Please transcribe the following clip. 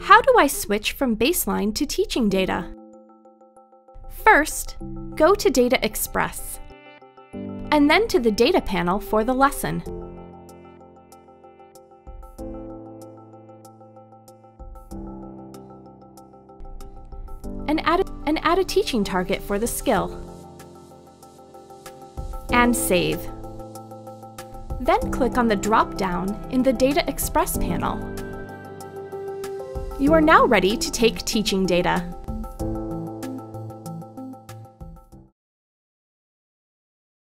How do I switch from baseline to teaching data? First, go to Data Express, and then to the Data panel for the lesson. And add, a, and add a teaching target for the skill. And save. Then click on the drop-down in the Data Express panel. You are now ready to take teaching data.